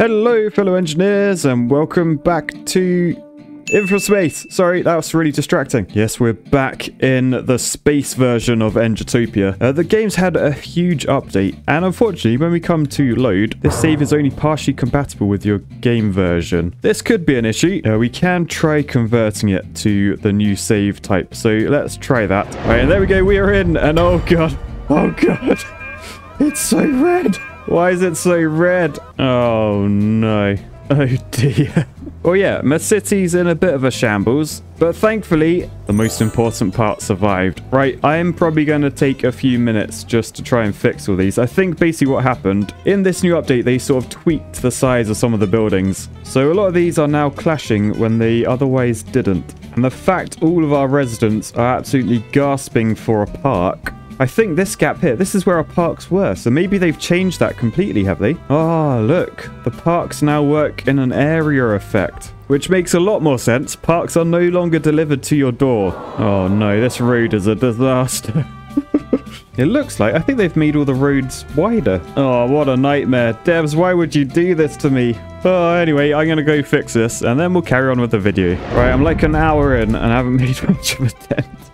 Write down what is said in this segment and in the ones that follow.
Hello, fellow engineers, and welcome back to Infraspace. Sorry, that was really distracting. Yes, we're back in the space version of Engitopia. Uh, the game's had a huge update, and unfortunately, when we come to load, this save is only partially compatible with your game version. This could be an issue. Uh, we can try converting it to the new save type, so let's try that. All right, and there we go. We are in, and oh god, oh god, it's so red. Why is it so red? Oh no. Oh dear. Well, yeah, my city's in a bit of a shambles, but thankfully, the most important part survived. Right, I am probably going to take a few minutes just to try and fix all these. I think basically what happened, in this new update, they sort of tweaked the size of some of the buildings. So a lot of these are now clashing when they otherwise didn't. And the fact all of our residents are absolutely gasping for a park I think this gap here, this is where our parks were. So maybe they've changed that completely, have they? Oh, look. The parks now work in an area effect. Which makes a lot more sense. Parks are no longer delivered to your door. Oh no, this road is a disaster. It looks like, I think they've made all the roads wider. Oh, what a nightmare. Devs, why would you do this to me? Oh, anyway, I'm going to go fix this and then we'll carry on with the video. Right, I'm like an hour in and I haven't made much of a dent.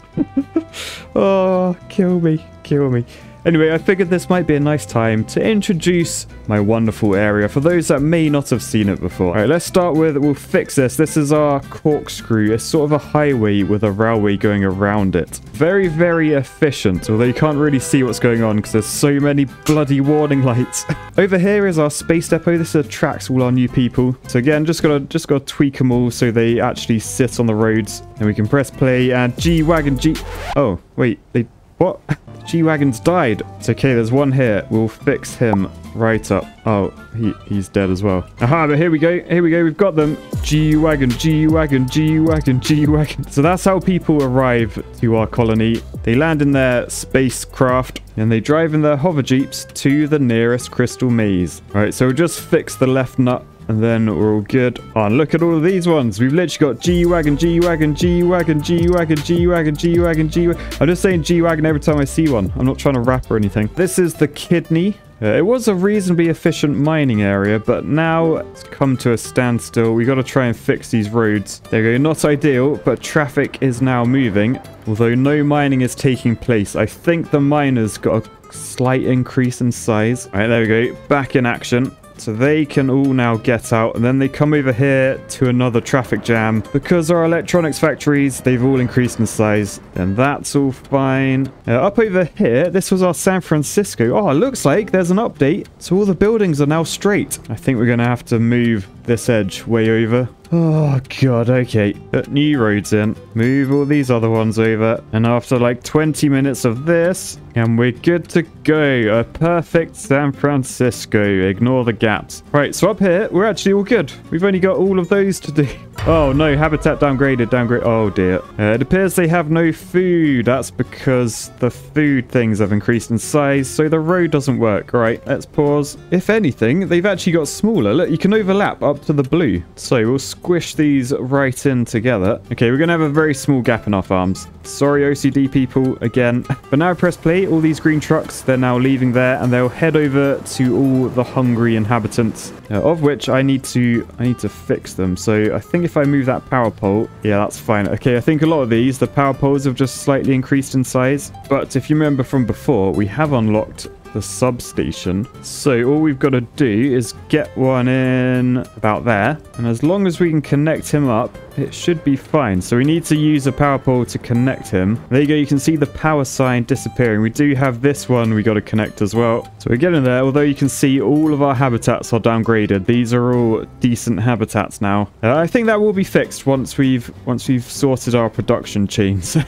Oh, kill me, kill me. Anyway, I figured this might be a nice time to introduce my wonderful area for those that may not have seen it before. All right, let's start with, we'll fix this. This is our corkscrew. It's sort of a highway with a railway going around it. Very, very efficient, although you can't really see what's going on because there's so many bloody warning lights. Over here is our space depot. This attracts all our new people. So again, just gotta, just gotta tweak them all so they actually sit on the roads. And we can press play and G-Wagon G... Oh, wait, they... What? G-Wagon's died. It's okay, there's one here. We'll fix him right up. Oh, he, he's dead as well. Aha, but here we go. Here we go. We've got them. G-Wagon, G-Wagon, G-Wagon, G-Wagon. So that's how people arrive to our colony. They land in their spacecraft and they drive in their hover jeeps to the nearest crystal maze. All right, so we'll just fix the left nut and then all good. Oh, look at all of these ones. We've literally got G-Wagon, G-Wagon, G-Wagon, G-Wagon, G-Wagon, G-Wagon, G-Wagon. I'm just saying G-Wagon every time I see one. I'm not trying to rap or anything. This is the kidney. Uh, it was a reasonably efficient mining area, but now it's come to a standstill. we got to try and fix these roads. There you go. Not ideal, but traffic is now moving. Although no mining is taking place. I think the miners got a slight increase in size. All right, there we go. Back in action. So they can all now get out and then they come over here to another traffic jam. Because our electronics factories, they've all increased in size. And that's all fine. Uh, up over here, this was our San Francisco. Oh, it looks like there's an update. So all the buildings are now straight. I think we're going to have to move this edge way over. Oh, God, okay. Put new roads in. Move all these other ones over. And after like 20 minutes of this, and we're good to go. A perfect San Francisco. Ignore the gaps. Right, so up here, we're actually all good. We've only got all of those to do. Oh, no. Habitat downgraded. Downgrade. Oh, dear. Uh, it appears they have no food. That's because the food things have increased in size, so the road doesn't work. Right, let's pause. If anything, they've actually got smaller. Look, you can overlap up to the blue. So we'll squish these right in together. Okay, we're going to have a very small gap in our farms. Sorry, OCD people, again. But now I press play, all these green trucks, they're now leaving there, and they'll head over to all the hungry inhabitants, uh, of which I need to I need to fix them. So I think if I move that power pole, yeah, that's fine. Okay, I think a lot of these, the power poles have just slightly increased in size. But if you remember from before, we have unlocked the substation. So all we've got to do is get one in about there. And as long as we can connect him up, it should be fine. So we need to use a power pole to connect him. There you go. You can see the power sign disappearing. We do have this one we got to connect as well. So we're getting there. Although you can see all of our habitats are downgraded. These are all decent habitats now. Uh, I think that will be fixed once we've once we've sorted our production chains.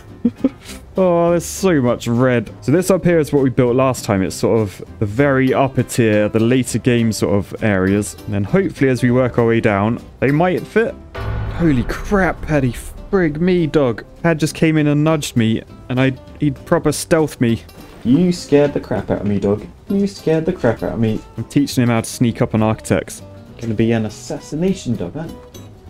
Oh, there's so much red. So this up here is what we built last time. It's sort of the very upper tier, the later game sort of areas. And then hopefully as we work our way down, they might fit. Holy crap, Paddy. Frig me, dog. Pad just came in and nudged me, and I he'd proper stealth me. You scared the crap out of me, dog. You scared the crap out of me. I'm teaching him how to sneak up on architects. Gonna be an assassination dog, aren't you?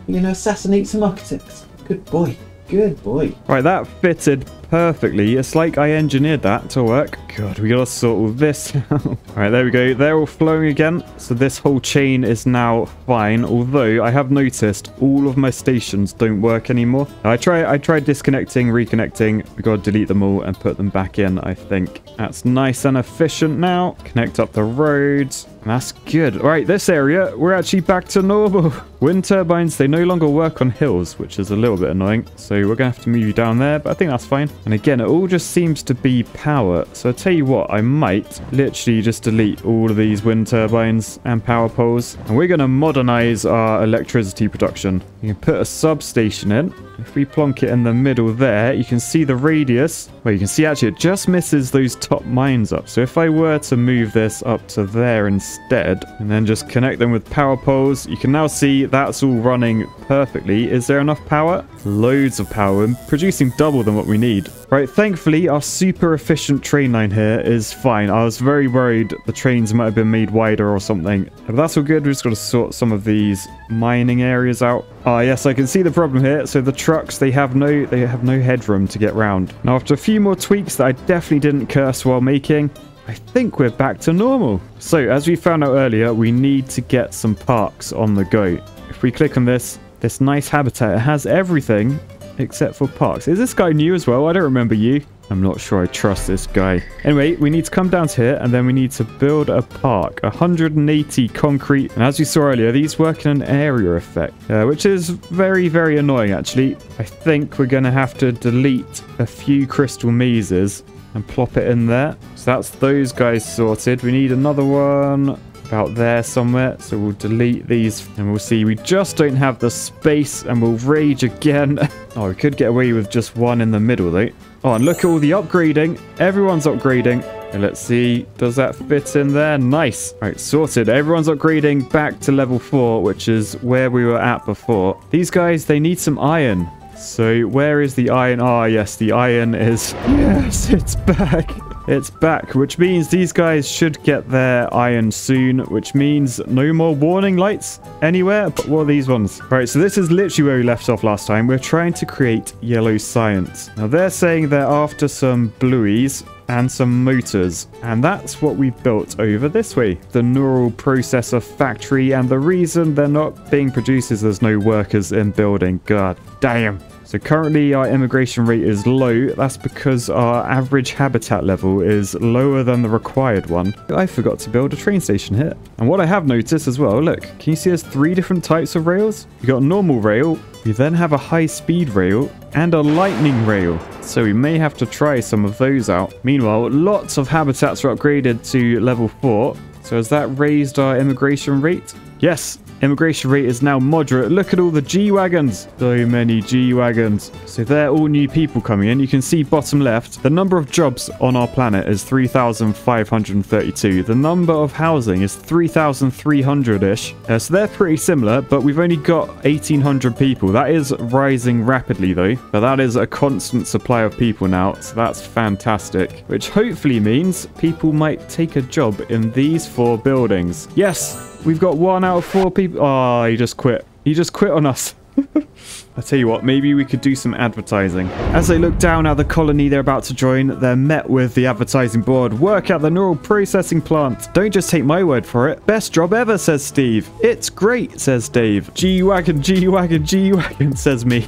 You're gonna assassinate some architects. Good boy. Good boy. Right, that fitted perfectly. It's like I engineered that to work. God, we gotta sort all this all right, there we go. They're all flowing again. So this whole chain is now fine. Although I have noticed all of my stations don't work anymore. I try. I tried disconnecting, reconnecting. We gotta delete them all and put them back in. I think that's nice and efficient now. Connect up the roads. That's good. All right, this area, we're actually back to normal. Wind turbines, they no longer work on hills, which is a little bit annoying. So we're going to have to move you down there, but I think that's fine. And again, it all just seems to be power. So I'll tell you what, I might literally just delete all of these wind turbines and power poles. And we're going to modernize our electricity production. You can put a substation in. If we plonk it in the middle there, you can see the radius. Well, you can see actually it just misses those top mines up. So if I were to move this up to there instead, and then just connect them with power poles, you can now see that's all running perfectly. Is there enough power? Loads of power, and producing double than what we need. Right, thankfully, our super efficient train line here is fine. I was very worried the trains might have been made wider or something. But that's all good. We've just got to sort some of these mining areas out. Ah, yes, I can see the problem here. So the trucks, they have no they have no headroom to get round. Now, after a few more tweaks that I definitely didn't curse while making, I think we're back to normal. So, as we found out earlier, we need to get some parks on the go. If we click on this, this nice habitat, it has everything except for parks. Is this guy new as well? I don't remember you. I'm not sure I trust this guy. Anyway, we need to come down to here and then we need to build a park. 180 concrete. And as you saw earlier, these work in an area effect, uh, which is very, very annoying actually. I think we're going to have to delete a few crystal mazes and plop it in there. So that's those guys sorted. We need another one about there somewhere. So we'll delete these and we'll see. We just don't have the space and we'll rage again. oh, we could get away with just one in the middle though. Oh, and look at all the upgrading. Everyone's upgrading. And let's see, does that fit in there? Nice. All right, sorted. Everyone's upgrading back to level 4, which is where we were at before. These guys, they need some iron. So where is the iron? Ah, oh, yes, the iron is... Yes, it's back. It's back, which means these guys should get their iron soon, which means no more warning lights anywhere, but what are these ones? Right, so this is literally where we left off last time. We're trying to create yellow science. Now, they're saying they're after some blueies, and some motors. And that's what we built over this way. The neural processor factory and the reason they're not being produced is there's no workers in building. God damn. So currently our immigration rate is low. That's because our average habitat level is lower than the required one. I forgot to build a train station here. And what I have noticed as well, look, can you see there's three different types of rails? You got a normal rail, you then have a high speed rail and a lightning rail. So we may have to try some of those out. Meanwhile, lots of habitats are upgraded to level 4. So has that raised our immigration rate? Yes, Immigration rate is now moderate. Look at all the G-Wagons. So many G-Wagons. So they're all new people coming in. You can see bottom left, the number of jobs on our planet is 3,532. The number of housing is 3,300-ish. Uh, so they're pretty similar, but we've only got 1,800 people. That is rising rapidly though, but that is a constant supply of people now. So that's fantastic, which hopefully means people might take a job in these four buildings. Yes, We've got one out of four people. Ah, oh, he just quit. He just quit on us. I tell you what, maybe we could do some advertising. As they look down at the colony they're about to join, they're met with the advertising board. Work at the neural processing plant. Don't just take my word for it. Best job ever, says Steve. It's great, says Dave. G-Wagon, G-Wagon, G-Wagon, says me.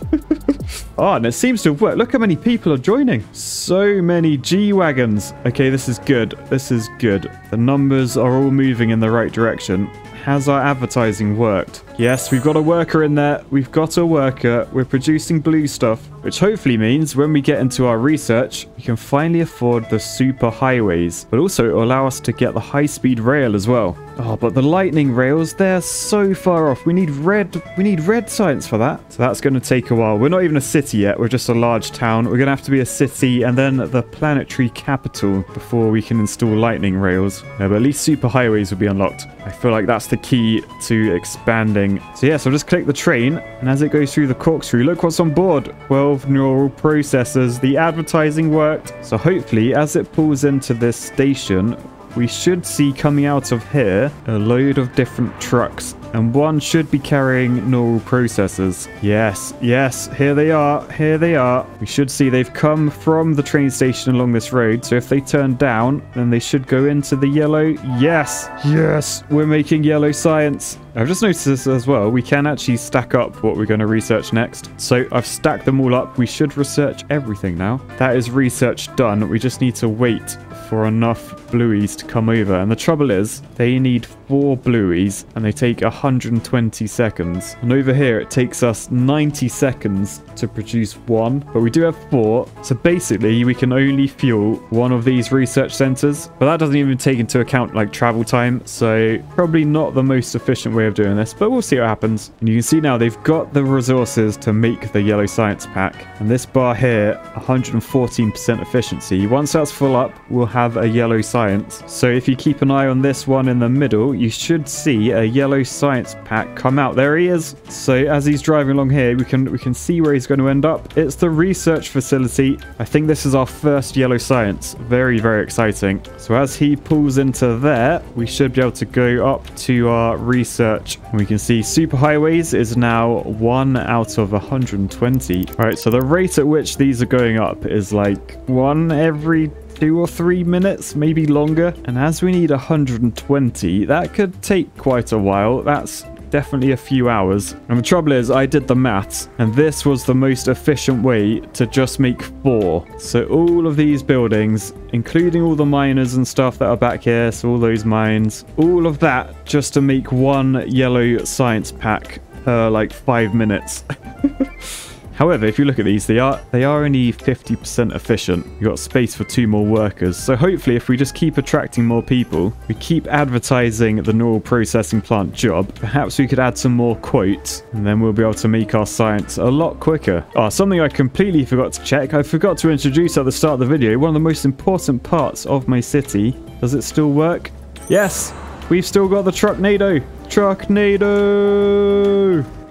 oh, and it seems to have worked. Look how many people are joining. So many G-Wagons. Okay, this is good. This is good. The numbers are all moving in the right direction. Has our advertising worked? Yes, we've got a worker in there. We've got a worker. We're producing blue stuff, which hopefully means when we get into our research, we can finally afford the super highways, but also allow us to get the high-speed rail as well. Oh, but the lightning rails, they're so far off. We need red, we need red science for that. So that's going to take a while. We're not even a city yet. We're just a large town. We're going to have to be a city and then the planetary capital before we can install lightning rails. Yeah, but at least super highways will be unlocked. I feel like that's the key to expanding. So yeah, so I'll just click the train and as it goes through the corkscrew, look what's on board. 12 neural processors. The advertising worked. So hopefully as it pulls into this station, we should see coming out of here a load of different trucks and one should be carrying neural processors. Yes, yes, here they are, here they are. We should see they've come from the train station along this road, so if they turn down, then they should go into the yellow. Yes, yes, we're making yellow science. I've just noticed this as well. We can actually stack up what we're going to research next. So I've stacked them all up. We should research everything now. That is research done. We just need to wait for enough blueies to come over. And the trouble is, they need four blueies and they take 120 seconds. And over here, it takes us 90 seconds to produce one, but we do have four. So basically, we can only fuel one of these research centers, but that doesn't even take into account like travel time. So probably not the most efficient way of doing this, but we'll see what happens. And you can see now they've got the resources to make the yellow science pack. And this bar here, 114% efficiency. Once that's full up, we'll have a yellow science. So if you keep an eye on this one in the middle, you should see a yellow science pack come out. There he is. So as he's driving along here, we can we can see where he's going to end up. It's the research facility. I think this is our first yellow science. Very, very exciting. So as he pulls into there, we should be able to go up to our research. We can see superhighways is now one out of 120. All right, so the rate at which these are going up is like one every two or three minutes, maybe longer. And as we need 120, that could take quite a while. That's definitely a few hours. And the trouble is, I did the maths, and this was the most efficient way to just make four. So all of these buildings, including all the miners and stuff that are back here, so all those mines, all of that just to make one yellow science pack per like five minutes. However, if you look at these, they are they are only 50% efficient. You've got space for two more workers. So hopefully if we just keep attracting more people, we keep advertising the neural processing plant job, perhaps we could add some more quotes, and then we'll be able to make our science a lot quicker. Oh, something I completely forgot to check. I forgot to introduce at the start of the video, one of the most important parts of my city. Does it still work? Yes! We've still got the Trucknado! Trucknado!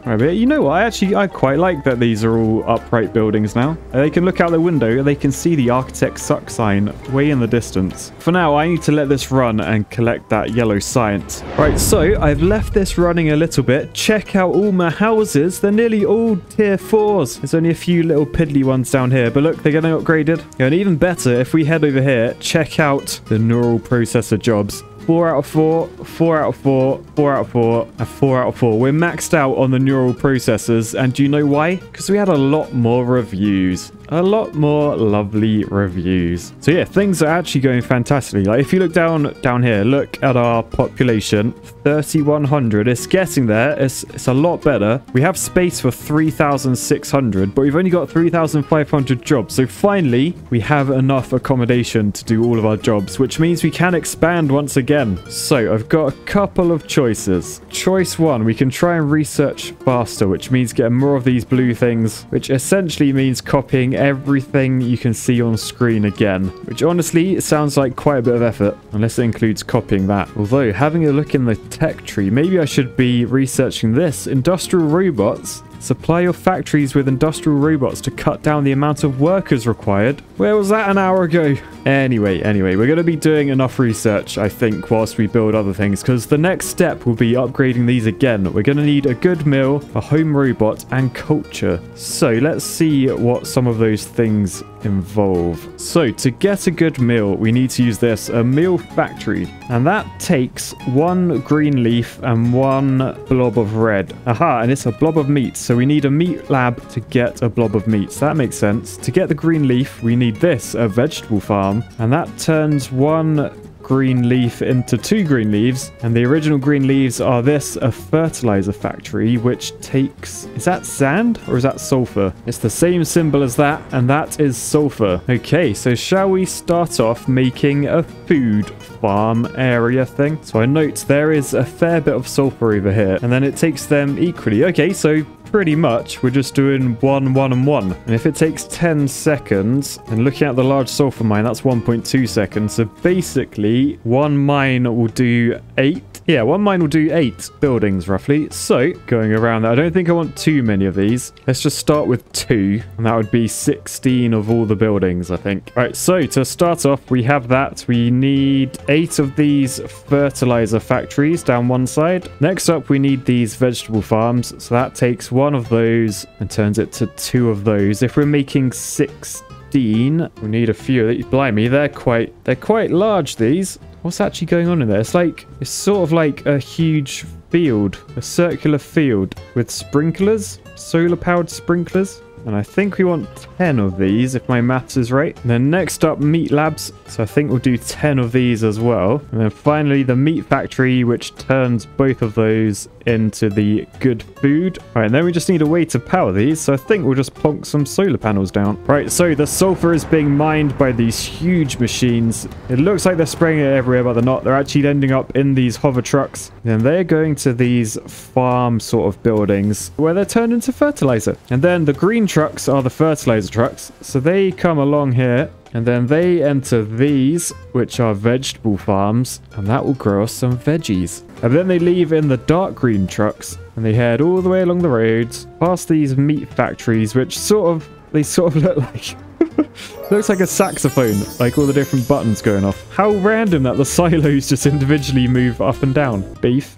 Right, you know what? I actually I quite like that these are all upright buildings now. Uh, they can look out the window. They can see the architect suck sign way in the distance. For now, I need to let this run and collect that yellow science. Right, so I've left this running a little bit. Check out all my houses. They're nearly all tier fours. There's only a few little piddly ones down here, but look, they're getting upgraded. And even better, if we head over here, check out the neural processor jobs four out of four, four out of four, four out of four, and four out of four. We're maxed out on the neural processors, and do you know why? Because we had a lot more reviews a lot more lovely reviews. So yeah, things are actually going fantastically. Like if you look down down here, look at our population, 3,100. It's getting there. It's, it's a lot better. We have space for 3,600, but we've only got 3,500 jobs. So finally, we have enough accommodation to do all of our jobs, which means we can expand once again. So I've got a couple of choices. Choice one, we can try and research faster, which means getting more of these blue things, which essentially means copying everything you can see on screen again, which honestly sounds like quite a bit of effort, unless it includes copying that. Although, having a look in the tech tree, maybe I should be researching this. Industrial robots Supply your factories with industrial robots to cut down the amount of workers required. Where was that an hour ago? Anyway, anyway, we're going to be doing enough research, I think, whilst we build other things, because the next step will be upgrading these again. We're going to need a good mill, a home robot, and culture. So let's see what some of those things involve. So to get a good meal, we need to use this, a meal factory. And that takes one green leaf and one blob of red. Aha, and it's a blob of meat. So we need a meat lab to get a blob of meat. So that makes sense. To get the green leaf, we need this, a vegetable farm. And that turns one green leaf into two green leaves. And the original green leaves are this, a fertilizer factory, which takes... Is that sand or is that sulfur? It's the same symbol as that, and that is sulfur. Okay, so shall we start off making a food farm area thing? So I note there is a fair bit of sulfur over here, and then it takes them equally. Okay, so pretty much we're just doing one, one, and one. And if it takes 10 seconds, and looking at the large sulfur mine, that's 1.2 seconds. So basically, one mine will do eight Yeah, one mine will do eight buildings roughly. So going around that, I don't think I want too many of these. Let's just start with two, and that would be 16 of all the buildings, I think. All right, so to start off, we have that. We need eight of these fertilizer factories down one side. Next up, we need these vegetable farms. So that takes one of those and turns it to two of those. If we're making six 15. We need a few. Blimey, they're quite they're quite large, these. What's actually going on in there? It's like, it's sort of like a huge field, a circular field with sprinklers, solar powered sprinklers. And I think we want 10 of these, if my maths is right. And then next up, meat labs. So I think we'll do 10 of these as well. And then finally, the meat factory, which turns both of those into the good food. All right, and then we just need a way to power these. So I think we'll just plonk some solar panels down. Right, so the sulfur is being mined by these huge machines. It looks like they're spraying it everywhere, but they're not. They're actually ending up in these hover trucks. And they're going to these farm sort of buildings where they're turned into fertilizer. And then the green trucks are the fertilizer trucks. So they come along here and then they enter these, which are vegetable farms, and that will grow us some veggies. And then they leave in the dark green trucks, and they head all the way along the roads, past these meat factories, which sort of, they sort of look like... Looks like a saxophone, like all the different buttons going off. How random that the silos just individually move up and down. Beef,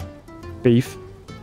beef,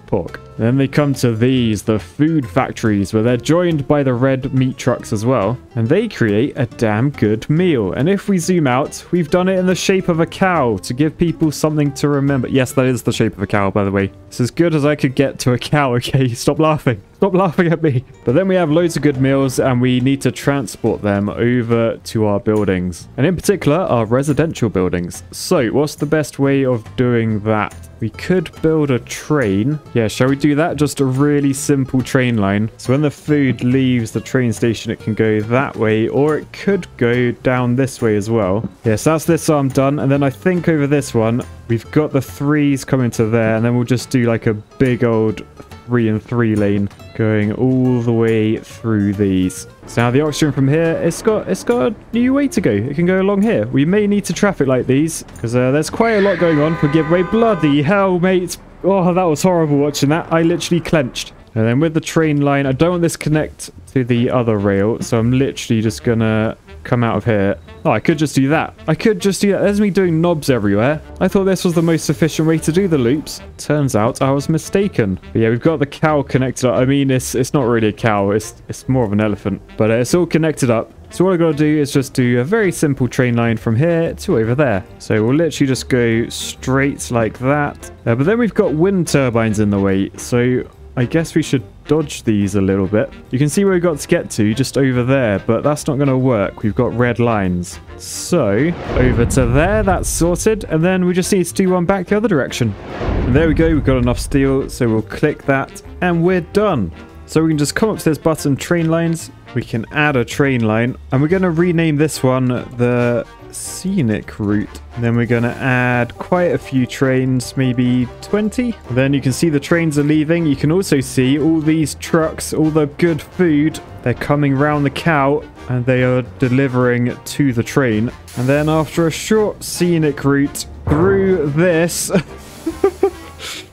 pork. Then they come to these, the food factories, where they're joined by the red meat trucks as well. And they create a damn good meal. And if we zoom out, we've done it in the shape of a cow to give people something to remember. Yes, that is the shape of a cow, by the way. It's as good as I could get to a cow, okay? Stop laughing. Stop laughing at me. But then we have loads of good meals and we need to transport them over to our buildings. And in particular, our residential buildings. So what's the best way of doing that? We could build a train. Yeah, shall we do that? Just a really simple train line. So when the food leaves the train station, it can go that way or it could go down this way as well. Yes, that's this arm done. And then I think over this one, we've got the threes coming to there and then we'll just do like a big old three and three lane going all the way through these. So now the oxygen from here, it's got it's got a new way to go. It can go along here. We may need to traffic light these because uh, there's quite a lot going on. Forgive me. Bloody hell, mate. Oh, that was horrible watching that. I literally clenched. And then with the train line, I don't want this connect to the other rail. So I'm literally just going to come out of here. Oh, I could just do that. I could just do that. There's me doing knobs everywhere. I thought this was the most efficient way to do the loops. Turns out I was mistaken. But yeah, we've got the cow connected up. I mean, it's it's not really a cow. It's, it's more of an elephant. But uh, it's all connected up. So what I've got to do is just do a very simple train line from here to over there. So we'll literally just go straight like that. Uh, but then we've got wind turbines in the way. So I guess we should dodge these a little bit. You can see where we got to get to, just over there, but that's not going to work. We've got red lines. So, over to there, that's sorted, and then we just need to do one back the other direction. And there we go, we've got enough steel, so we'll click that, and we're done. So we can just come up to this button, train lines, we can add a train line, and we're going to rename this one the scenic route. Then we're going to add quite a few trains, maybe 20. Then you can see the trains are leaving. You can also see all these trucks, all the good food. They're coming round the cow and they are delivering to the train. And then after a short scenic route through this...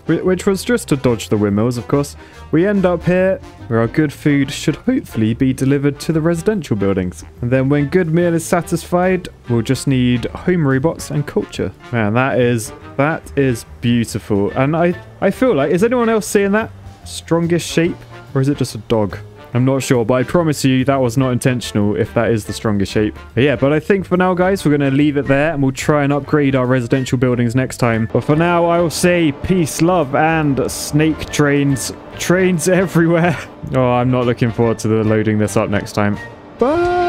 which was just to dodge the windmills, of course. We end up here, where our good food should hopefully be delivered to the residential buildings. And then when good meal is satisfied, we'll just need home robots and culture. Man, that is, that is beautiful. And I, I feel like, is anyone else seeing that? Strongest shape? Or is it just a dog? I'm not sure, but I promise you that was not intentional if that is the strongest shape. But yeah, but I think for now, guys, we're going to leave it there and we'll try and upgrade our residential buildings next time. But for now, I will say peace, love, and snake trains. Trains everywhere. Oh, I'm not looking forward to the loading this up next time. Bye!